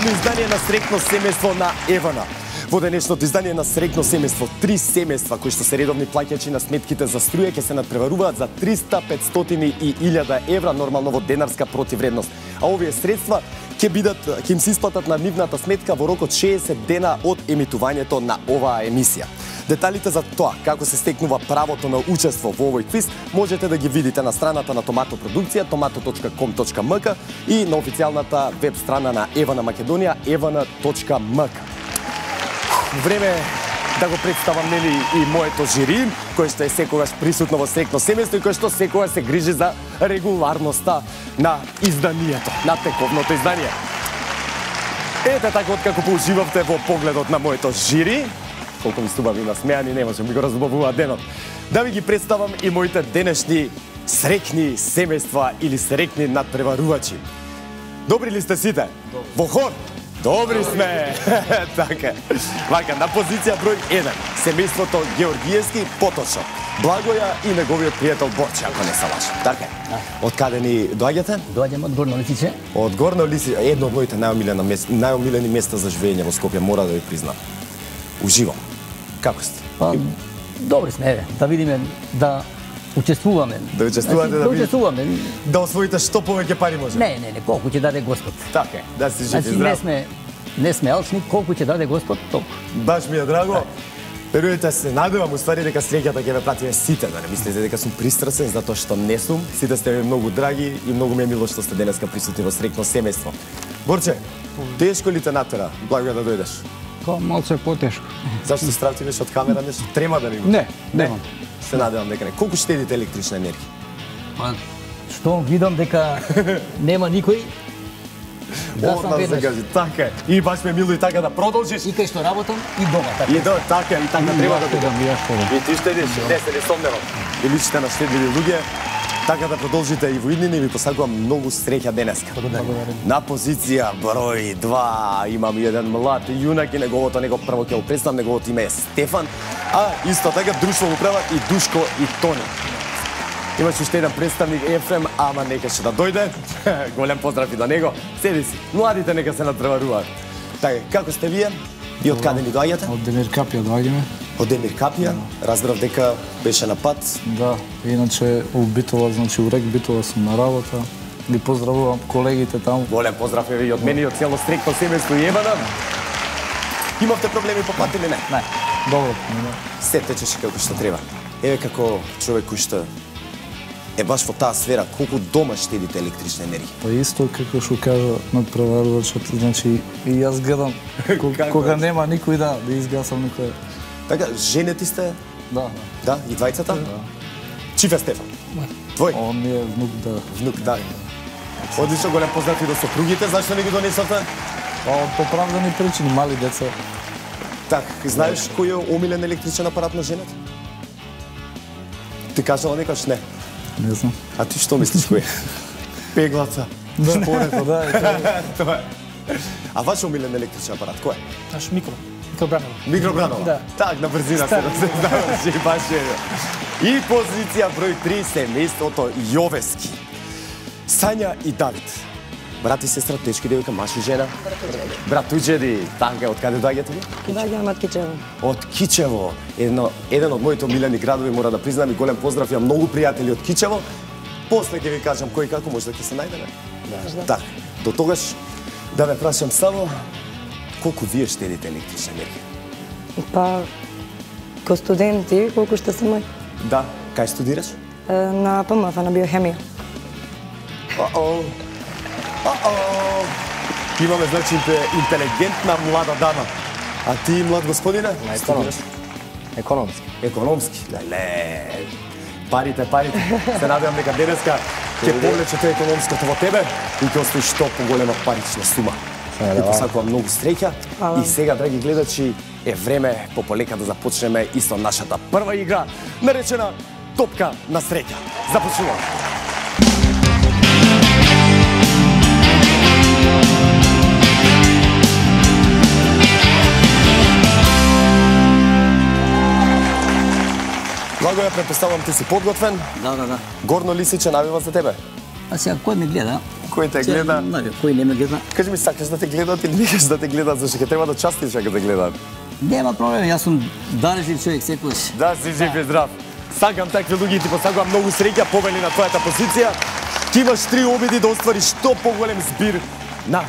виште издание на срекно семејство на Евана. Во денешното издание на срекно семејство, три семејства кои што се редовни плаќачи на сметките за струја ќе се надпреваруваат за 300, 500 и 1000 евра нормално во денарска противредност. А овие средства ќе бидат ќе им се исплатат на нивната сметка во рокот 60 дена од емитувањето на оваа емисија. Деталите за тоа како се стекнува правото на учество во овој квиз можете да ги видите на страната на Томато продукција tomato.com.mk и на официјалната веб страна на Евана Македонија evana.mk. Време да го представам нели и моето жири, кој што е секогаш присутно во секно семејство и кој што секогаш се грижи за регуларноста на изданието, на тековното издание. Ете така откако поуживавте во погледот на моето жири, колку ми стубави насмеани, не може ми го разбавува денот. Да ви ги представам и моите денешни срекни семејства или срекни надпреварувачи. Добри ли сте сите? Добри. Во хор? Добри сме! така. Вака, на позиција број 1, семејството Георгиевски Потошо. Благоја и неговиот пријател Борче, ако не се лажам. Така да. Од каде ни доаѓате? Доаѓаме од Горно Лисиче. Од Горно Лисиче, едно од моите најомилени места, најомилени места за живење во Скопје, мора да ви признам. Уживам. Како сте? Па, добри сме, еве, да видиме, да учествуваме. Да учествувате, значи, да, да учествуваме. Да освоите што повеќе пари може. Не, не, не, колку ќе даде Господ. Така е, да си жив значи, здрав. не сме, не сме алчни, колку ќе даде Господ, толку. Баш ми е драго. Веруете се надевам уствари дека среќата ќе ве пратиме сите, да не мислите дека сум пристрасен затоа што не сум. Сите сте ми многу драги и многу ми е мило што сте денеска присутни во срекно семејство. Борче, тешко ли те натера? Благо да дојдеш. Па малце потешко. Зашто стравти беше од камера нешто? Трема да ли? Не, немам. Се надевам дека не. Колку штедите електрична енергија? Па, што видам дека нема никој, Одма се веднаш. кажи, така е. И баш ме мило и така да продолжиш. И кај што работам, и дома, така. И до, така е, и така треба да да што И ти штедиш, не се не сомневам. И личите на штедливи луѓе. Така да продолжите и во иднина и ви посакувам многу среќа денеска. На позиција број 2 имам еден млад јунак и неговото него прво ќе го представам, неговото име е Стефан, а исто така друштво управа и Душко и Тони. Имаш уште еден представник Ефрем, ама нека ќе да дојде. Голем поздрав и до него. Седи си. Младите нека се надпреваруваат. Така, како сте вие? И од каде ни доаѓате? Од Демир Капија доаѓаме. Од Демир Капија. Разбрав дека беше на пат. Да, иначе у Битола, значи у Рек Битола сум на работа. Ги поздравувам колегите таму. Голем поздрав еве и од мене и од цело стрекно семејство и Евана. Имавте проблеми по пат или не? Не, добро, не. Се течеше како што треба. Еве како човек кој што е баш во таа сфера, колку дома штедите електрична енергија? Па исто како што кажа надпреварувачот, значи и јас гледам кога нема никој да да изгасам никој. Така, женети сте? Да, Да, и двајцата? Да. Чиф е Стефан? Твој? Он ми е внук да. Внук, да. Одлично, голем поздрав и до сопругите, зашто не ги донесовте? Па по оправдани причини, мали деца. Так, знаеш кој е омилен електричен апарат на жената? Ти кажала некојаш не. Не знам. А ти што мислиш кој е? Пеглаца. Да, спорето, да, тоа. Е. А ваш омилен електричен апарат кој е? Наш микро, микробранова. Микробранова? Да. Так, на брзина се да се заврши, баш е. И позиција број 3, семејството Јовески. Сања и Давид. Брат и сестра, течки девојка, маш и жена? Братуџеди, така, од каде доаѓате ви? Доаѓам од Кичево. Од Кичево, едно, еден од моите омилени градови, мора да признам и голем поздрав, имам многу пријатели од Кичево. После ќе ви кажам кој како може да ќе се најдеме. Да. Так, до тогаш да ве прашам само колку вие штедите електрична енергија? Па, ко студенти, колку што се мој? Да, кај студираш? На ПМФ, на биохемија. О-о. Имаме значи инте- интелигентна млада дама. А ти млад господине? Економски. Економски. Економски. Леле. Парите, парите. Се надевам дека денеска ќе повлечете економското во тебе и ќе оставиш што поголема парична сума. Ти надевам. посакувам многу среќа и сега, драги гледачи, е време пополека да започнеме исто нашата прва игра, наречена Топка на среќа. Започнуваме. Благо ја предпоставам ти си подготвен. Да, да, да. Горно Лисиче навива за тебе. А сега кој ме гледа? Кој те гледа? Нали, кој не ме гледа? Кажи ми, сакаш да те гледат или не да те гледат, зашто ќе треба да частиш ако те гледаат? Нема проблем, јас сум дарежлив човек секојаш. Да, си жив и здрав. Сакам такви луѓе и ти посакувам многу среќа, победи на твојата позиција. Ти имаш три обиди да оствариш што поголем збир на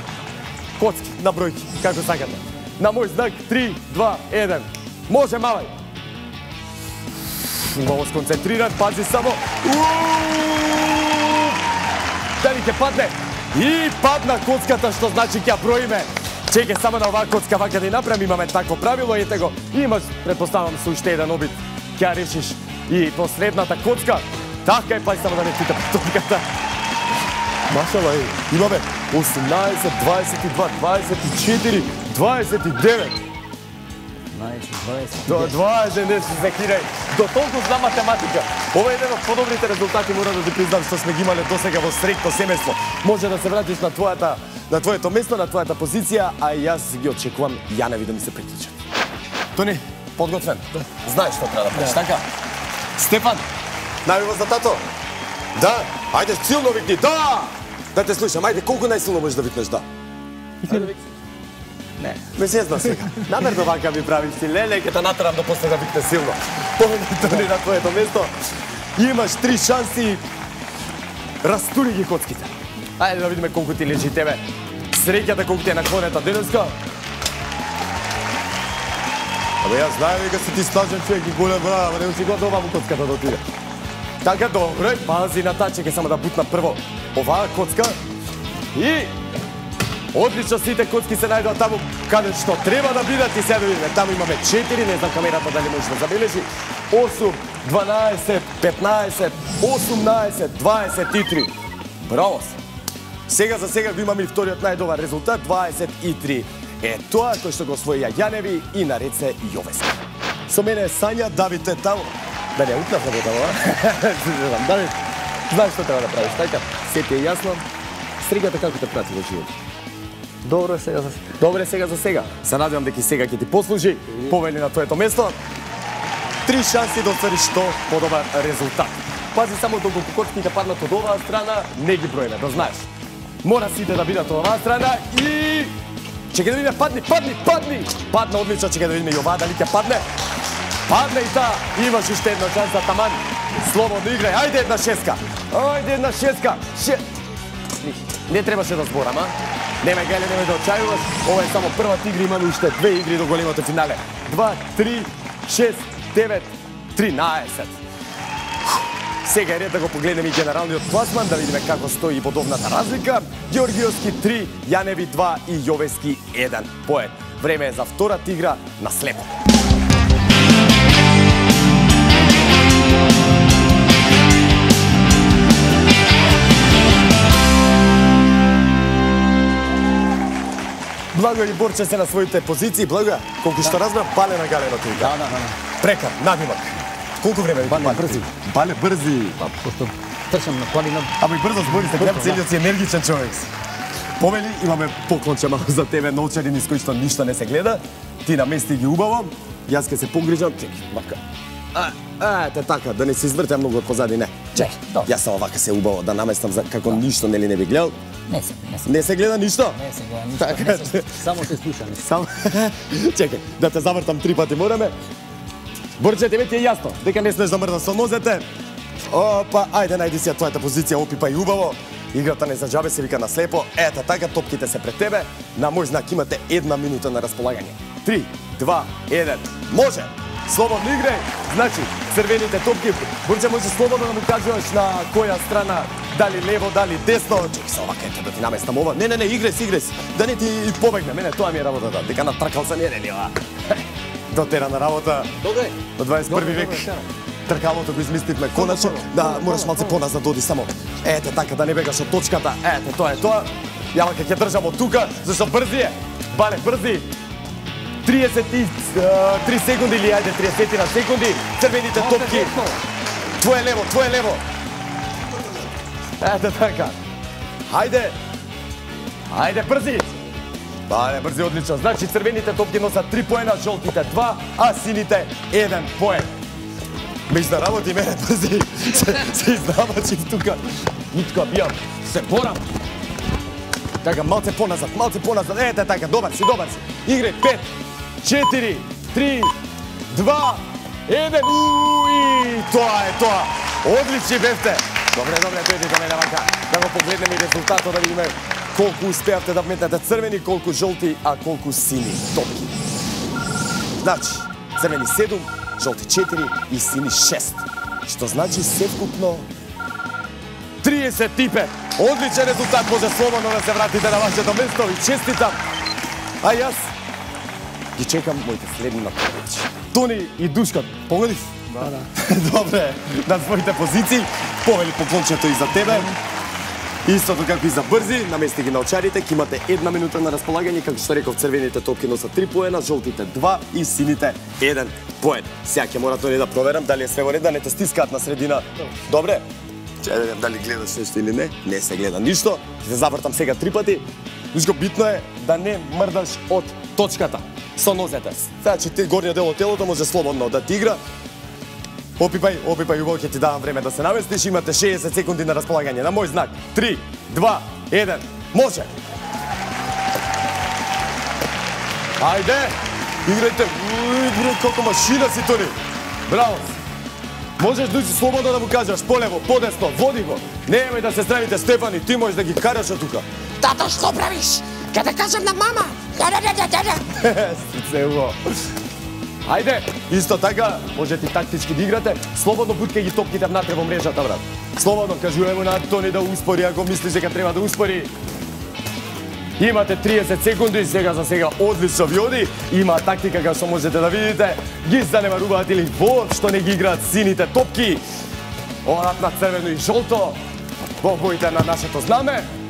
коцки, на бројки, како сакате. На мој знак 3, 2, 1. Може, мавај. Убаво сконцентриран, пази само. Дали ќе падне? И падна коцката, што значи ќе ја броиме. Чеке само на оваа коцка вака да ја направим, имаме такво правило, ете го. Имаш, предпоставам, со уште еден обид. Ќе решиш и последната коцка. Така е, пази само да не тите топката. Машала е, имаме 18, 22, 24, 29. Знаеш, 20. До 20 не се закирај. До толку знам математика. Ова е еден од подобрите резултати мора да ти признам што сме ги имале досега во срекно семејство. Може да се вратиш на твојата на твоето место, на твојата позиција, а јас ги очекувам Јаневи да ми се приклучат. Тони, подготвен? Да. Знаеш што треба да правиш, така? Стефан, најува за тато. Да, ајде силно викни, да! Да те слушам, ајде колку најсилно можеш да викнеш да? Не. Ме се зна сега. Намерно вака ми правиш ти, леле, ке те натерам да после да викне силно. Помени Тони на твоето место. Имаш три шанси. Растури ги коцките. Ајде да видиме колку ти лежи тебе. Среќата колку ти е наклонета денеска. Абе јас знаем дека си ти стажен човек и голем брат, ама не си готова во коцката да отиде. Така добро. пази на тачеке само да бутна прво оваа коцка и Одлично сите коцки се најдоа таму каде што треба да бидат и се да видиме. Таму имаме 4, не знам камерата дали може да забележи. 8, 12, 15, 18, 23. Браво се. Сега за сега го имаме и вториот најдобар резултат 23. Е тоа кој што го освоија Јаневи и на реце Јовески. Со мене е Сања, Давид е таму. Да не утнав на таму. Давид, знаеш што треба да правиш, така? Се ти е јасно. Стригата како те прати во живот? Добро е сега за Добре сега за сега. Се надевам дека и сега ќе ти послужи. Повели на твоето место. Три шанси да оствариш што подобар резултат. Пази само доколку коцките паднат од оваа страна, не ги броиме, да знаеш. Мора сите да бидат од оваа страна и Чекај да видиме, падни, падни, падни! Падна одлично, чекај да видиме и оваа дали ќе падне. Падне и таа, имаш уште една шанса, таман. Слободно да играј, ајде една шеска. Ајде една шеска. Ше... Не требаше да зборам, а? Нема Геле, нема да очајуваш. Ова е само првата игра, имаме уште две игри до големото финале. 2, 3, 6, 9, 13. Сега е ред да го погледнеме и генералниот пласман, да видиме како стои и подобната разлика. Георгиевски 3, Јаневи 2 и Јовески 1 поен. Време е за втората игра на слепо. Благо и Борче се на своите позиции. Благо, колку што разбрав, бале на галеното игра. Да, да, да. Прека, надимак. Колку време Бале помага? брзи. Бале брзи. Па, пошто трчам на планина, Ама и брзо збори, се гледам Точно, целиот си енергичен човек. си. Помели, имаме поклонче малку за тебе, научени низ кои што ништо не се гледа. Ти намести ги убаво, јас ќе се погрижам, чек, вака. А, а, те така, да не се извртам многу од позади, не. Чек, јас само вака се убаво да наместам за како ништо нели не би гледал. Не се, не се. Не се гледа ништо? Не се гледа ништо, Така, не се, само се слуша. Само Чекај, да те завртам три пати мораме. Борче, тебе ти е јасно дека не смеш да мрдаш со нозете. Опа, ајде најди си ја твојата позиција, опипа и убаво. Играта не за џабе се вика на слепо. Ета така, топките се пред тебе. На мој знак имате една минута на располагање. 3, 2, 1. Може! Слободно играј. Значи, црвените топки, Борче може слободно да му кажуваш на која страна, дали лево, дали десно. Чек се овака ете да ти наместам ова. Не, не, не, играј си, играј си. Да не ти побегне. Мене тоа ми е работата. Дека натркал се не, не, ова. Дотерана работа Добре. од 21 век. Тркалото го измисливме конечно. Да, мораш малце поназад доди само. Ете така да не бегаш од точката. Ете тоа е тоа. Ја ќе ќе држам од тука, зашто брзи е. Бале, брзи. 33 секунди или ајде 30 на секунди. Црвените топки. Твое лево, твое лево. Ете така. Хајде. Хајде брзи. Бале, брзи одлично. Значи црвените топки носат 3 поена, жолтите 2, а сините 1 поен. Ме изнаработи мене брзи. Се, се изнамачив тука. Нитко бијам. Се борам. Така, малце поназад, малце поназад. Ете така, добар си, добар си. Играј 5, 4, 3, 2, 1. Уи, тоа е тоа. Одлични бевте. Добре, добре, дојди до мене вака. Да го погледнеме и резултатот, да видиме колку успеавте да вметнете црвени, колку жолти, а колку сини топки. Значи, црвени 7, жолти 4 и сини 6. Што значи севкупно 35. Одличен резултат, може слободно да се вратите на вашето место ви честитам. А јас ги чекам моите следни напредници. Тони и Душкан, погодив? Да, да. Добре, на своите позиции. Повели поклончето и за тебе. Истото како и за брзи, намести ги на очарите, ќе имате една минута на располагање, како што реков, црвените топки носат 3 поена, жолтите 2 и сините 1 поен. Сега ќе мора тони да проверам дали е све во ред, да не те стискаат на средина. Добре? Ќе да дали гледаш нешто или не. Не се гледа ништо. Ќе се завртам сега три пати. Вишко битно е да не мрдаш од точката со нозете. Значи ти горниот дел од телото може слободно да ти игра, Опипај, опипај убаво ќе ти давам време да се наместиш. Имате 60 секунди на располагање. На мој знак. 3, 2, 1. Може. Ајде. Играјте. Уј, бре, како машина си тони. Браво. Можеш да си слободно да му кажеш полево, подесно, води го. Немој да се стравите Стефани, ти можеш да ги караш од тука. Тато, што правиш? Ке да кажам на мама. Се да, убаво. Ајде, исто така, можете и тактички да играте. Слободно буткај ги топките внатре во мрежата, брат. Слободно кажуваме на Тони да успори, ако мислиш дека треба да успори. Имате 30 секунди, сега за сега одлично ви оди. Има тактика како што можете да видите. Ги занемаруваат или воопшто не ги играат сините топки. Орат на црвено и жолто во боите на нашето знаме.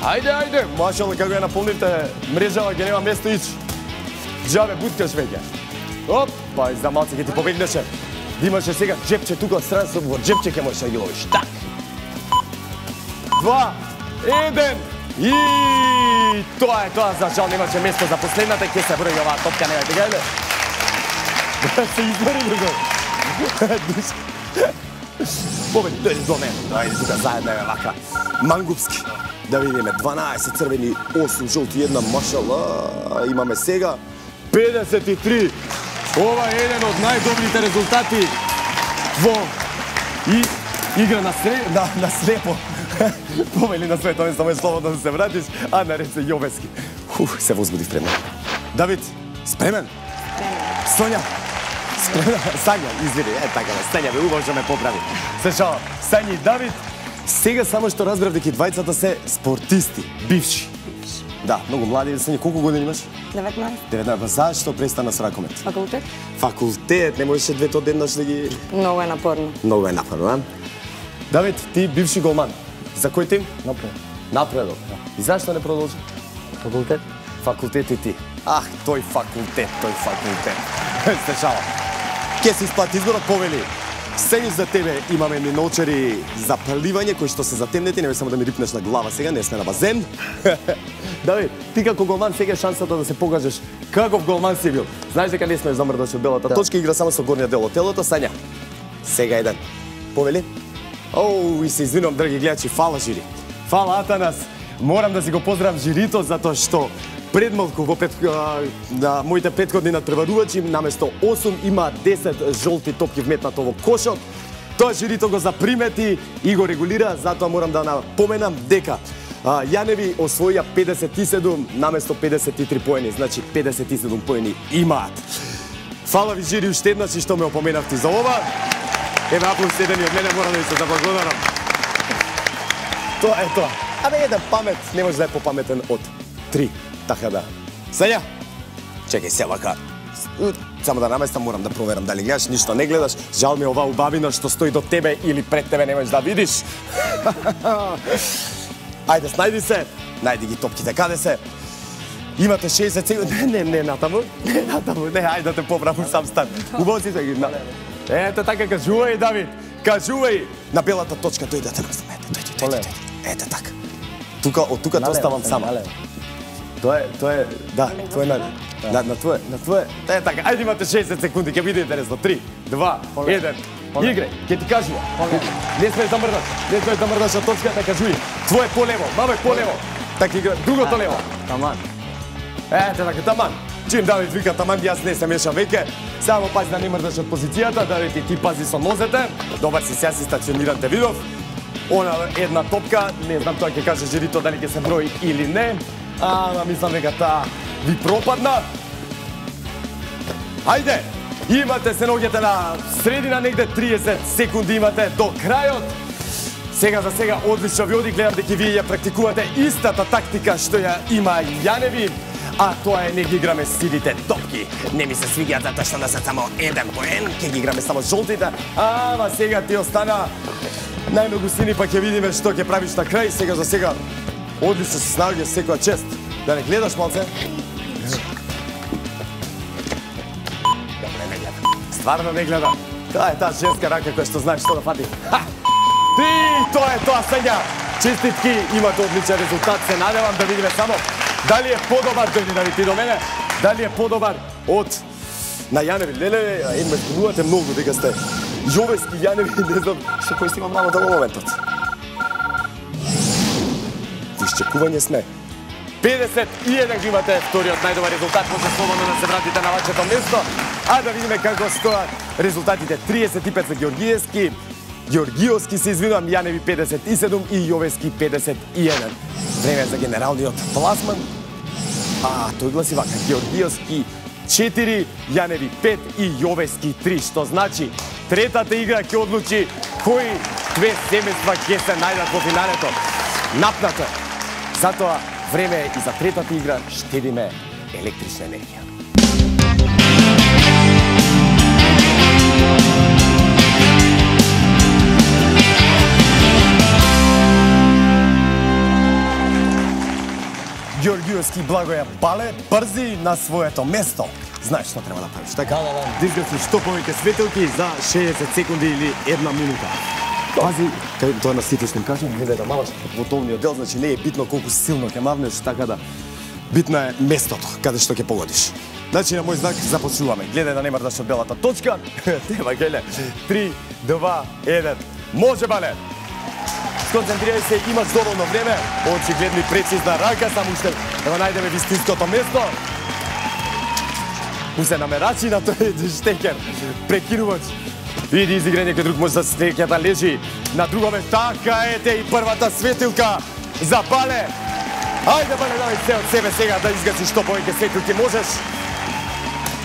Ајде, ајде, машала како ја наполните мрежава, ќе нема место ич. Джабе буткаш веќе. Оп, па и за малце ќе ти побегнеше. Имаше сега джепче тука од страна со во джепче ќе можеш да ги ловиш. Так. Два, еден и тоа е тоа, за жал немаше место за последната, ќе се брои оваа топка, немајте гајле. Да се избори друго. Победи, дојди до мене. Дојди тука заедно е вака. Мангупски. Да видиме 12 црвени, 8 жолти, една машала. Имаме сега 53. Ова е еден од најдобрите резултати во и игра на сре, на, на слепо. Повели на свето место, ме слободно да се вратиш, а на се Јовески. Хух, се возбудив пред. Давид, спремен? Сонја, спремна? Сања, извини, е така, Сања, бе, убаво што ме поправи. Се шо, Сања и Давид, сега само што разбрав дека и двајцата се спортисти, бивши. Да, многу млади, Сања, колку години имаш? 19. 19, па зашто престана со ракомет? Факултет? Факултет, не можеше двете одеднаш да ги... Многу е напорно. Многу е напорно, а? Давид, ти бивши голман. За кој тим? Напред. Напредок. И зашто не продолжи? Факултет. Факултет и ти. Ах, тој факултет, тој факултет. Се шала. Ке се исплати изборот, повели. Сени за тебе имаме миночери за преливање кои што се затемнети, не само да ми рипнеш на глава сега, не сме на базен. Давид, ти како голман сега шансата да се покажеш каков голман си бил. Знаеш дека не смееш да мрдаш од белата Да. точка, игра само со горниот дел од телото, Сања. Сега еден. Повели? Оу, и се извинувам, драги гледачи, фала жири. Фала Атанас. Морам да си го поздравам жирито затоа што предмалку во пред, а, да, на моите предходни натпреварувачи наместо 8 има 10 жолти топки вметнато во кошот. Тоа жирито го запримети и го регулира, затоа морам да напоменам дека а, Јаневи освоија 57 наместо 53 поени, значи 57 поени имаат. Фала ви жири уште еднаш и што ме опоменавте за ова. Еве аплауз еден и од мене морам да ви се заблагодарам. Тоа е тоа. Абе еден памет не може да е попаметен од три. Така да. Сања, чекај се вака. Само да наместам, морам да проверам дали гледаш, ништо не гледаш. Жал ми е оваа убавина што стои до тебе или пред тебе не можеш да видиш. Ајде, снајди се. Најди ги топките, каде се? Имате 60 секунди. Не, не, не, натаму. Не, натаму. Не, ајде да те поправам сам стан. Убаво си се ги. Ете така, кажувај, Давид. Кажувај. На белата точка дојдете на Ете, дојди, дојди, дојди. Ете така. Тука, од тука оставам сама. налево. Тоа е, тоа е, да, тоа е на, на, на твое, на твое. Та е така, ајде имате 60 секунди, ќе биде интересно. 3, 2, 1. Играј, ќе ти кажувам. Не смееш да мрдаш, не смееш да мрдаш од точката, кажуј. Твое полево, маме полево. Така игра, другото лево. Таман. Ете така, таман. Чим Давид вика таман, јас не се мешам веќе. Само пази да не мрдаш од позицијата, Давид и ти пази со нозете. Добар си, сега си стациониран те видов. Она една топка, не знам тоа ќе каже жирито дали ќе се брои или не. Ама мислам дека таа ви пропадна. Ајде, имате се ногите на средина, негде 30 секунди имате до крајот. Сега за сега одлично ви оди, гледам дека вие ја практикувате истата тактика што ја има Јаневи, а тоа е не ги играме сивите топки. Не ми се свиѓаат затоа што да се само еден по еден, ќе ги играме само жолтите, ама сега ти остана најмногу сини, па ќе видиме што ќе правиш на крај. Сега за сега одлично се снаоѓа секоја чест. Да не гледаш малце? Добре, не гледа. Стварно не гледа. Таа е таа женска рака која што знаеш што да фати. Ха! Ти, тоа е тоа сега. Честитки, имате одличен резултат. Се надевам да видиме само дали е подобар ви ти до мене. Дали е подобар од на Јаневи. Леле, е ме многу дека сте Јовески Јаневи, не знам што кој си имам работа во моментот. Очекување сме. 51 ги имате вториот најдобар резултат, може засловано да се вратите на вашето место, а да видиме како стоат резултатите. 35 за Георгиевски, Георгиевски се извинувам, Јаневи 57 и Јовески 51. Време за генералниот пласман. А, тој гласи вака, Георгиевски 4, Јаневи 5 и Јовески 3, што значи третата игра ќе одлучи кои две семејства ќе се најдат во финалето. Напнато. Затоа време е и за третата игра штедиме електрична енергија. Георгиевски Благоја Бале брзи на своето место. Знаеш што треба да правиш, така? Да, да, да. Дизгаци што повеќе светилки за 60 секунди или една минута. Пази, кај тоа на сите сме кажам, не да маваш во толниот дел, значи не е битно колку силно ќе мавнеш, така да битно е местото каде што ќе погодиш. Значи на мој знак започнуваме. Гледај да не мрдаш од белата точка. Тема геле. 3 2 1. Може бале. Сконцентрирај се, имаш доволно време. Очигледно прецизна рака, само уште да најдеме вистинското место. Му се намерачи на тој штекер. Прекинувач. Види изигра некој друг може да стеката лежи на друго место. Така ете и првата светилка за Бале. Ајде Бале, дај се од себе сега да изгасиш што повеќе светилки можеш.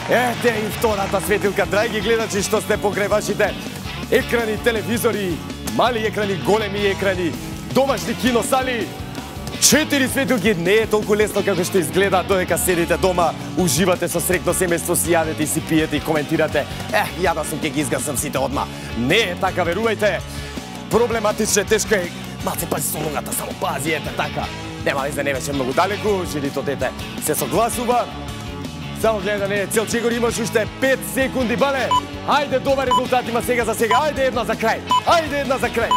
Ете и втората светилка, драги гледачи што сте покрај вашите екрани, телевизори, мали екрани, големи екрани, домашни киносали. Четири светилки не е толку лесно како што изгледа додека седите дома, уживате со срекно семејство, си јадете и си пиете и коментирате. Ех, ја да сум ќе ги изгасам сите одма. Не е така, верувајте. Проблематично е, тешко е. Малце пази со ногата, само пази, ете така. Нема веќе не беше многу далеку, жилито дете се согласува. Само гледа да не е цел чегор, имаш уште 5 секунди, бале. Ајде, добар резултат има сега за сега. Ајде една за крај. Ајде една за крај.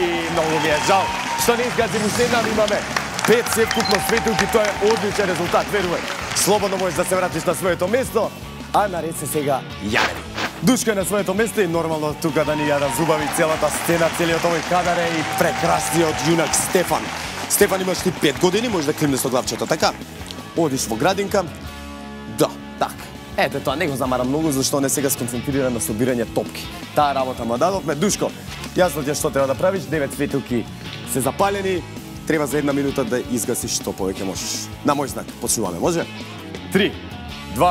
И многу ми е жал. Што не изгазим уште една, имаме 5 севкупно светилки, тоа е одличен резултат, верувај. Слободно можеш да се вратиш на своето место, а наред се сега Јаневи. Душка е на своето место и нормално тука да ни ја разубави целата стена, целиот овој кадар е и прекрасниот јунак Стефан. Стефан имаш ти пет години, можеш да климне со главчето, така? Одиш во градинка. Да, така. Ете тоа, не го замара многу, зашто не сега сконцентрира на собирање топки. Таа работа му дадовме. Душко, јасно ти што треба да правиш, девет светилки се запалени, треба за една минута да изгасиш што повеќе можеш. На мој знак, почнуваме, може? 3, 2,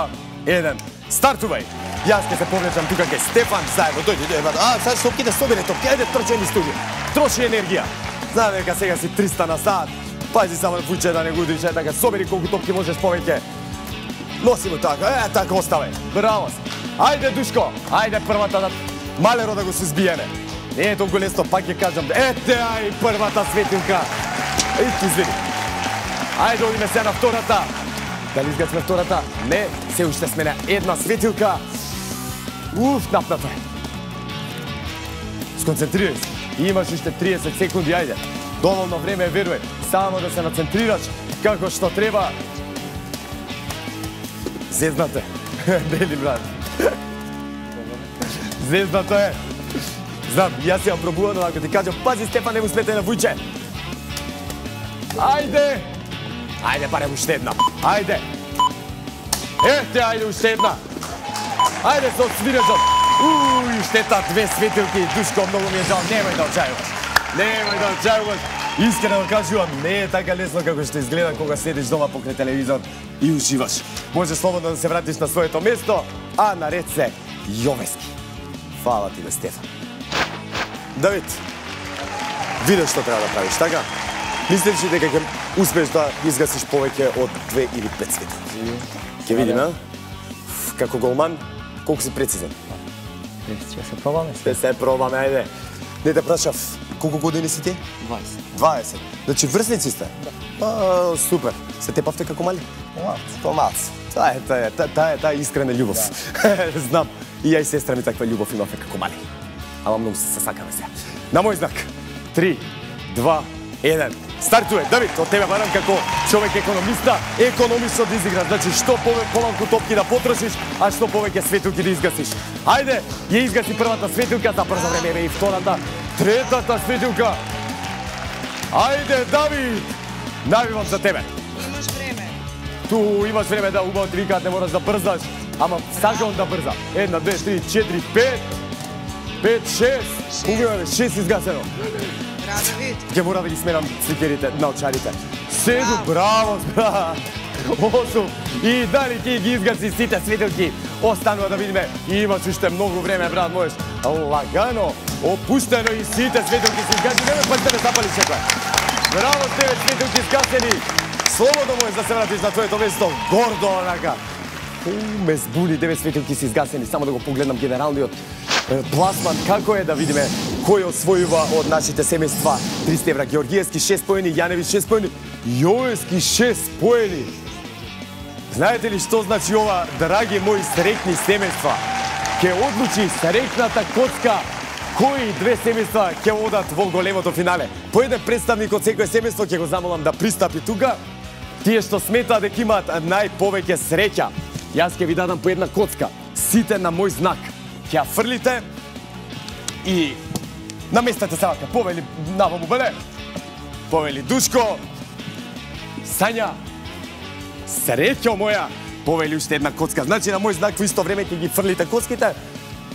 1, стартувај! Јас ќе се повлечам тука кај Стефан, заедно, дојди, дојди, а, сега да собере топки, ајде, трчај ни студио. Троши енергија. Знам дека сега си 300 на сат, Пази само на фујче да не го удриш, така, собери колку топки можеш повеќе. Носи му така, е, така оставе. Браво си. Ајде, Душко, ајде првата да малеро да го се. Не е толку лесно, пак ќе кажам. Ете, ај, првата светилка. Еј, извини. Ајде, одиме се на втората. Дали изгасме втората? Не, се уште сме на една светилка. Уф, напната е. Сконцентрирај се. Имаш уште 30 секунди, ајде. Доволно време е, веруј. Само да се нацентрираш како што треба. Зезнате. Дели брат. Звездато е. Знам, јас ја пробувам, но ако ти кажам, пази Стефан, не му смете на вујче. Ајде! Ајде, барем уште една. Ајде! Ете, ајде уште една. Ајде со свирежот. Уј, штета, две светилки. Душко, многу ми е жал. Немој да очајуваш. Немој да очајуваш. Искрено кажувам, не е така лесно како што изгледа кога седиш дома покрај телевизор и уживаш. Може слободно да се вратиш на своето место, а наред се Јовески. Фала ти бе, Стефан. Давид, видиш што треба да правиш, така? Мислиш ли дека ќе успееш да изгасиш повеќе од две или пет светилки? Ќе видиме, Како голман, колку си прецизен? Ќе се пробаме. Ще се пробаме, ајде. Не те прашав, колку години си ти? 20. 20. Значи врсници сте? Да. А, супер. Се тепавте како мали? Помалце. Помалце. Тоа е, тоа е, таа, таа е, таа е искрена љубов. Знам. И ја и сестра ми таква љубов имавме како мали. Ама многу се сакаме се. На мој знак. 3, 2, 1. Стартуе. Давид, од тебе барам како човек економиста, економисто да изиграш. Значи, што пове, помалку топки да потрошиш, а што повеќе светилки да изгасиш. Ајде, ја изгаси првата светилка, за брзо време и втората, третата светилка. Ајде, Давид! Навивам за тебе. Имаш време. Ту имаш време да убаво ти викаат не мораш да брзаш, ама сакам да брза. Една, две, три, четири, пет, пет, шест. Убаво, шест изгасено. Радовид. Ќе мора да ги сменам сликерите на очарите. Седу, браво, бра. Осум. И дали ти ги изгаси сите светилки. Останува да видиме. И имаш уште многу време, брат мојш. Лагано, опуштено и сите светилки се изгаси. Нема па да запали секој. Браво, тебе светилки изгасени. Слободно можеш да се вратиш на твоето место. Гордо, онака. У, ме збуни, деве светилки се изгасени. Само да го погледнам генералниот пласман. Како е да видиме кој освојува од нашите семејства 300 евра. Георгиевски 6 поени, Јаневи 6 поени, Јоевски 6 поени. Знаете ли што значи ова, драги мои срекни семејства? Ке одлучи срекната коцка кои две семејства ќе одат во големото финале. По еден представник од секој семејство ќе го замолам да пристапи тука. Тие што сметаат дека имаат најповеќе среќа, јас ќе ви дадам по една коцка. Сите на мој знак. Ќе ја фрлите и наместете се вака. Повели наваму бъде. Повели Душко. Сања. Среќо моја. Повели уште една коцка. Значи на мој знак во исто време ќе ги фрлите коцките.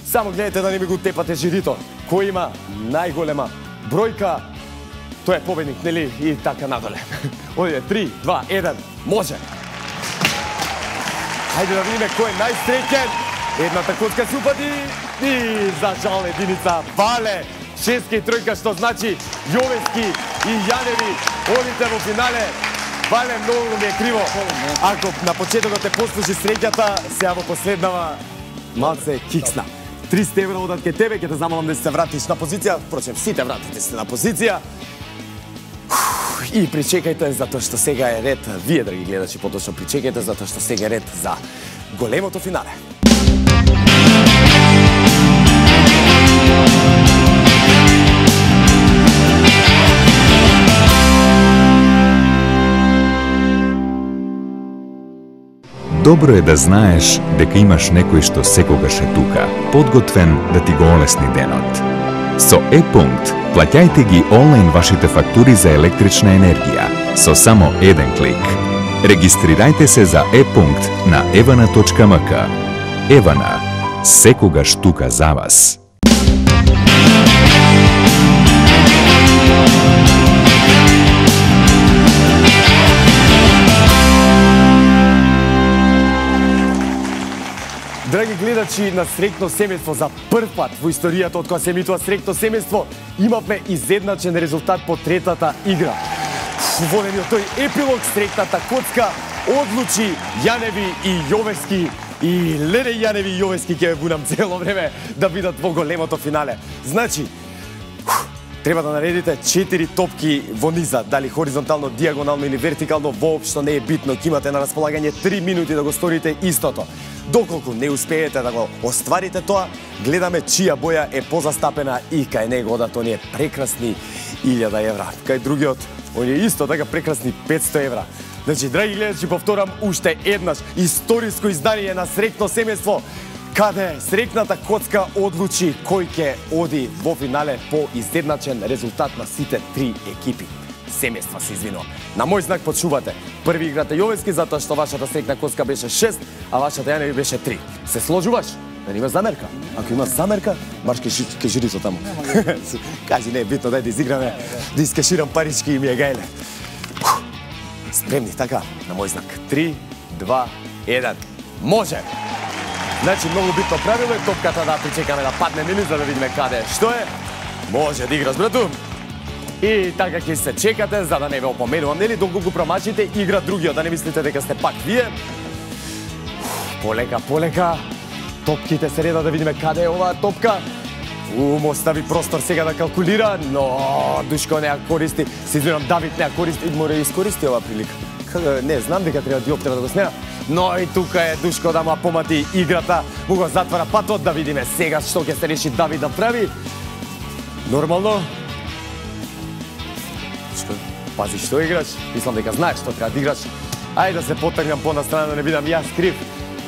Само гледате да не ми го тепате жирито. Кој има најголема бројка, тој е победник, нели? И така надоле. Оде 3, 2, 1, може. Хајде да видиме кој е најсреќен. Едната коцка се упади и за жал единица Вале. Шестка и тројка што значи Јовески и Јаневи одите во финале. Вале многу ми е криво. Ако на почетокот те послужи среќата, сега во последнава малце киксна. 300 евра одат ке тебе, ке те замолам да се вратиш на позиција. Впрочем, сите вратите се на позиција. И причекајте затоа што сега е ред, вие драги гледачи, поточно причекајте затоа што сега е ред за големото финале. Добро е да знаеш дека имаш некој што секогаш е тука, подготвен да ти го олесни денот. Со Е-пункт плаќајте ги онлайн вашите фактури за електрична енергија со само еден клик. Регистрирајте се за Е-пункт на evana.mk. Евана, секогаш тука за вас. Драги на Срекно семејство за прв пат во историјата од кога се емитува Срекно семејство, имавме изедначен резултат по третата игра. Водениот тој епилог Срекната коцка одлучи Јаневи и Јовески и Лене Јаневи и Јовески ќе ве бунам цело време да бидат во големото финале. Значи, треба да наредите 4 топки во низа, дали хоризонтално, диагонално или вертикално, воопшто не е битно. Ќе имате на располагање 3 минути да го сторите истото. Доколку не успеете да го остварите тоа, гледаме чија боја е позастапена и кај него одат оние прекрасни 1000 евра. Кај другиот, оние исто така прекрасни 500 евра. Значи, драги гледачи, повторам уште еднаш историско издание на Срекно семејство каде срекната коцка одлучи кој ќе оди во финале по изедначен резултат на сите три екипи. Семејства се извинувам. На мој знак почувате. Први играте Јовески затоа што вашата срекна коцка беше 6, а вашата Јаневи беше 3. Се сложуваш? Дали имаш замерка? Ако имаш замерка, марш ке, ке жири со таму. Кажи, не е битно, дај да изиграме, да искеширам парички и ми е гајле. Спремни, така, на мој знак. 3, 2, 1. Може! Значи, многу битно правило е топката да причекаме да падне мили, за да видиме каде што е. Може да играш, брату. И така ќе се чекате, за да не ве опоменувам, нели, доколку го промачите, игра другиот, да не мислите дека сте пак вие. Полека, полека. Топките се реда да видиме каде е оваа топка. Ум остави простор сега да калкулира, но Душко не ја користи. Се извинам, Давид не ја користи, мора ја искористи оваа прилика. Не, знам дека треба Диоп да го снема. Но и тука е Душко да му помати играта, му го затвара патот да видиме сега што ќе се реши Давид да прави. Нормално. Душко, пази што играш. Мислам дека знаеш што треба да играш. Ајде да се потргнам по страна да не бидам јас крив.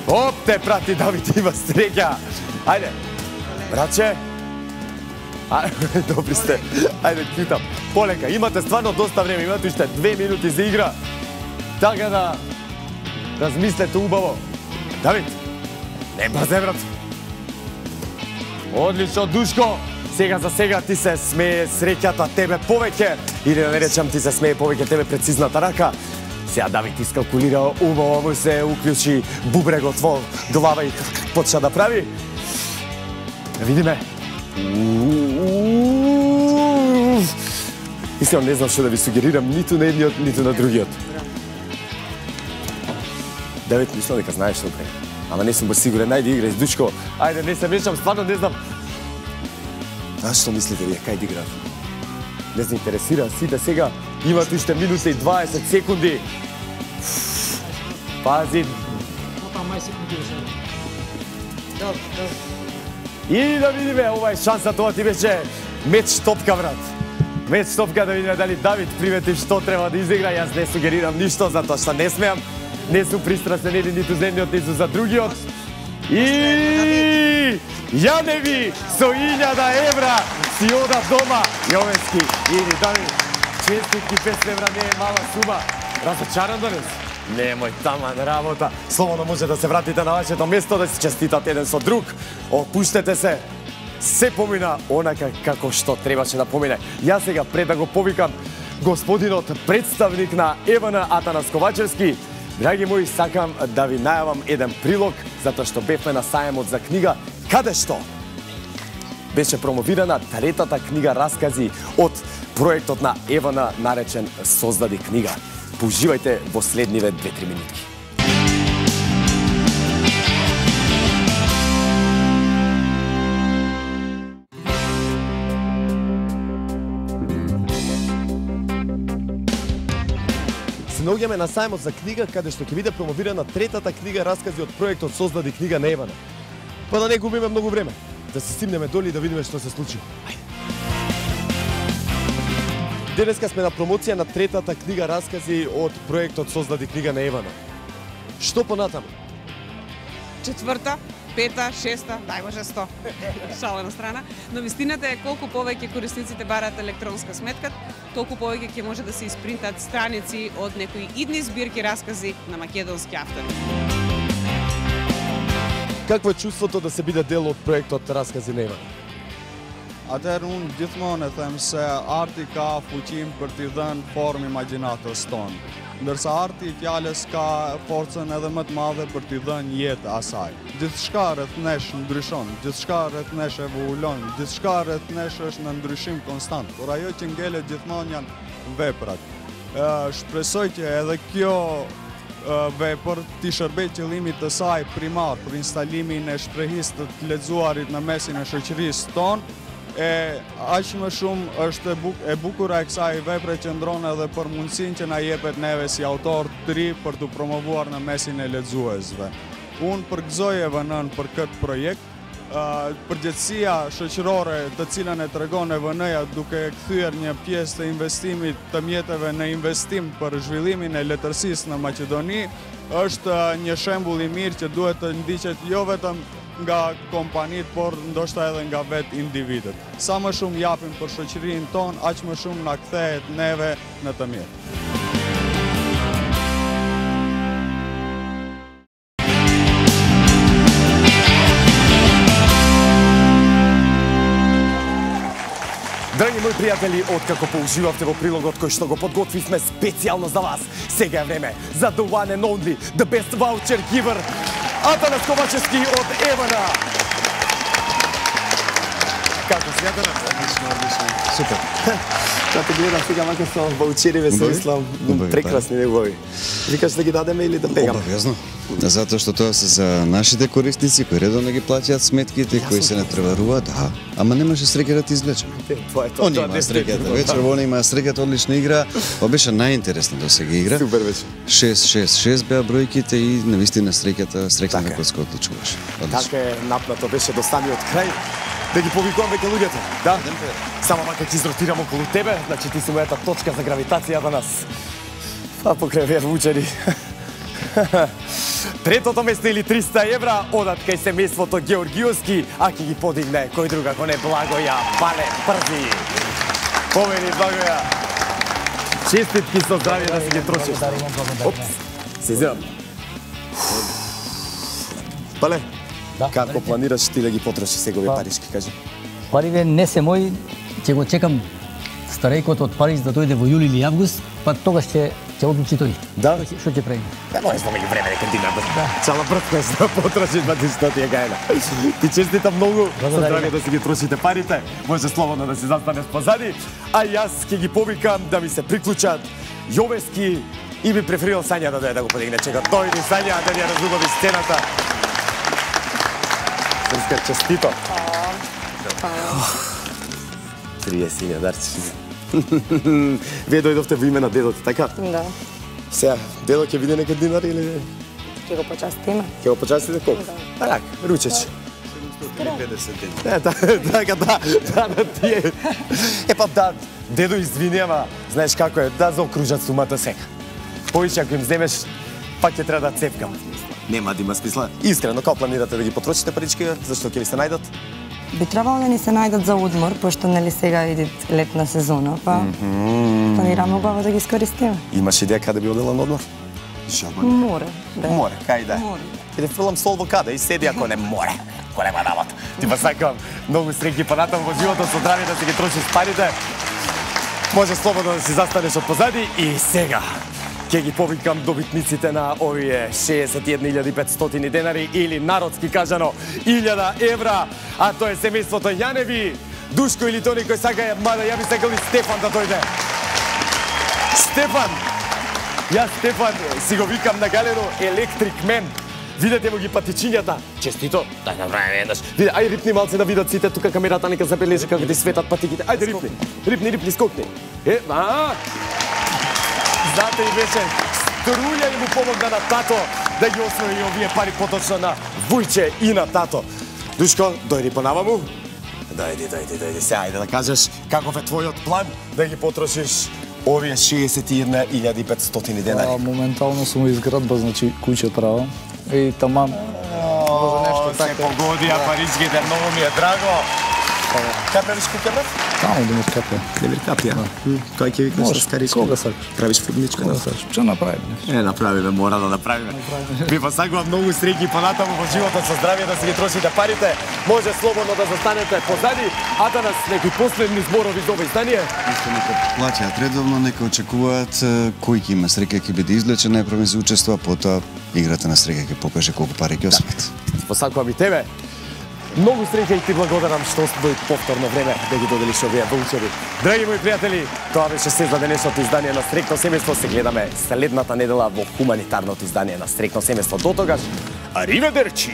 Оп, те прати Давид, има среќа. Ајде. Братче. А, добри сте. Ајде, питам. Полека, имате стварно доста време, имате уште две минути за игра. Така да размислете убаво. Давид, не базе, брат. Одлично, Душко. Сега за сега ти се смее среќата тебе повеќе, или да не речам ти се смее повеќе тебе прецизната рака. Сега Давид искалкулира убаво му се уклучи бубрегот во глава и почна да прави. Да видиме. Искрено не знам што да ви сугерирам ниту на едниот, ниту на другиот. Давид, мислам дека знаеш што прави. Ама не сум баш сигурен, ајде играј с Дучко. Ајде, не се мешам, стварно не знам. А што мислите вие, кај да играат? Не се интересира, сите сега имат уште минута и 20 секунди. Пази. И да видиме, ова е шанса, тоа ти беше меч топка, брат. Меч топка да видиме дали Давид примети што треба да изигра. Јас не сугерирам ништо, затоа што не смеам. Не сум пристрасен еден ниту за едниот, ниту за другиот. И Јаневи со 1000 евра си ода дома. Јовенски, иди дами, Честитки 500 евра не е мала сума. Разочаран данес? Немој таман работа. Слободно може да се вратите на вашето место, да си честитат еден со друг. Опуштете се. Се помина онака како што требаше да помине. Јас сега пред да го повикам господинот представник на Евана Атанас Ковачевски, Драги мои, сакам да ви најавам еден прилог, затоа што бевме на сајмот за книга, каде што беше промовирана третата книга раскази од проектот на Евана наречен Создади книга. Поживајте во следниве 2-3 минутки. Наоѓаме на сајмот за книга, каде што ќе биде промовирана третата книга раскази од проектот Создади книга на Евана. Па да не губиме многу време, да се стимнеме доли и да видиме што се случи. Ајде. Денеска сме на промоција на третата книга раскази од проектот Создади книга на Евана. Што понатаму? Четврта, пета, шеста, дај може сто. Шала на страна. Но вистината е колку повеќе корисниците бараат електронска сметка, толку повеќе ќе може да се испринтат страници од некои идни збирки раскази на македонски автори. Какво е чувството да се биде дел од проектот Раскази на Евана? Atëherë unë gjithmonë e them se arti ka fuqim për t'i dhënë formë imagjinatës tonë. Ndërsa arti i fjalës ka forcën edhe më të madhe për t'i dhënë jetë asaj. Gjithçka rreth nesh ndryshon, gjithçka rreth nesh evoluon, gjithçka rreth nesh është në ndryshim konstant, por ajo që ngelet gjithmonë janë veprat. Shpresoj që edhe kjo vepër t'i shërbej qëllimit të saj primar për instalimin e shprehisë të të në mesin e shoqërisë tonë, e aq më shumë është e, buk, e bukura e kësaj vepre që ndron edhe për mundësinë që na jepet neve si autor të ri për të promovuar në mesin e lexuesve. Unë përgëzoj EVN për këtë projekt, përgjithësia shoqërore të cilën e tregon EVN-ja duke kthyer një pjesë të investimit të mjeteve në investim për zhvillimin e letërsisë në Maqedoni, është një shembull i mirë që duhet të ndiqet jo vetëm nga kompanit, por ndoshta edhe nga vetë individet. Sa më shumë japim për shoqërinë tonë, aq më shumë na kthehet neve në të mirë. Драги мои пријатели, откако поуживавте во прилогот кој што го подготвивме специјално за вас, сега е време за the one and only, the best voucher giver, Атанас Ковачевски од Евана. Атанас? Одлично, одлично. Супер. Да те гледам сега мака со ваучери се мислам, Убави, прекрасни негови. Викаш да ги дадеме или да пегаме? Обавезно. Затоа што тоа се за нашите корисници кои редовно ги плаќаат сметките, кои се натпреваруваат, да. Ама немаше среќа да ти излечеме. Тоа е тоа. Они тоа има не среќата среќа. вечер, они има среќата одлична игра. Ова беше најинтересна до сега игра. Супер беше. 6-6-6 беа бројките и навистина среќата, среќна Така е. на коцка одлучуваше. Одлично. Така е, напнато беше до самиот крај. Да ги повикувам веќе луѓето, да? Само мака ќе изротирам околу тебе, значи ти си мојата точка за гравитација данас. Па покрај овие вучери. Третото место или 300 евра одат кај семејството Георгиевски, а ќе ги подигне кој друг ако не Благоја Бале Прзи. Помени Благоја. Честитки со здравје да си ги трошиш. Опс, се земам. Бале, Да, како верете. планираш ти да ги потрошиш сегове Па. парички, кажи? Париве не се мои, ќе го чекам старејкот од Париз да дојде во јули или август, па тогаш ќе ќе одлучи тој. Да? Што ќе- прави? Да, можеш во меѓувреме дека ти надо. Цела бртка да потрошиш, ба ти што ти е гајна. Ти честитам многу, со здравје да си ги трошите парите, може слободно да си застанеш позади, а јас ќе ги повикам да ми се приклучат Јовески и би преферирал Сања да дојде да го подигне чека. Дојди Сања да ја разубави сцената. Срска честито. Трие сиња дарчи. Вие дојдовте во име на дедото, така? Да. Сега, дедо ќе биде некој динар или Ќе го почастиме. ќе го почастите колку? Па така, ручеч. 50 дена. Е, да, така, да, да, да, тие. Е, па да, дедо извини, ама, знаеш како е, да заокружат сумата сега. Повише ако им земеш, пак ќе треба да цепкам. Нема да има смисла. Искрено, како планирате да ги потрошите парички, зашто ќе ви се најдат? Би требало да ни се најдат за одмор, пошто нели сега иде летна сезона, па планираме убаво да ги искористиме. Имаш идеја каде би одела на одмор? Море. Да. Море, кај да? Море. Иде филм Сол во каде и седи ако не море. Голема работа. Ти па сакам многу среќи понатаму во животот со здравје да си ги трошиш парите. Може слободно да си застанеш од позади и сега ќе ги повикам добитниците на овие 61.500 денари или народски кажано 1000 евра, а тоа е семејството Јаневи, Душко или тони кој сака, мада ја би сакал и Стефан да дојде. Стефан, Јас Стефан си го викам на галеро Електрик Мен. Видете му ги патичињата. Честито. Дај направиме еднаш. Виде, ај рипни малце да видат сите тука камерата нека забележи како ти светат патиките. Ајде рипни. Рипни, рипни, скокни. Е, а? Знате и беше Струја и му помогна на тато да ги освои овие пари поточно на Вујче и на тато. Душко, дојди понаваму. Дојди, дојди, дојди. Се, ајде да кажеш каков е твојот план да ги потрошиш овие 61.500 денари. А, моментално сум изградба, значи куќа правам. И таман може нешто Се така. погодија паричките, многу ми е драго. Кај правиш куќа, брат? Таму да ми скапе. Демир капија. Кој ќе викаш Може, с каричка? кога сакаш. Правиш фурничка, Кога да? сакаш? Што направиме? Е, направиме, мора да направиме. Би посакувам многу среќи понатаму во животот со здравје да си ги трошите парите. Може слободно да застанете позади, а да нас некои последни зборови за ова издание. Исто нека плаќаат редовно, нека очекуваат кој ќе има среќа ќе биде излечен, најпрво се учества, потоа играта на среќа ќе покаже колку пари ќе освоите. Посакувам и тебе. Многу среќа и ти благодарам што дој повторно време да ги доделиш овие ваучери. Драги мои пријатели, тоа беше се за денешното издание на Стрекно семејство. Се гледаме следната недела во хуманитарното издание на Стрекно семејство. До тогаш, ариведерчи!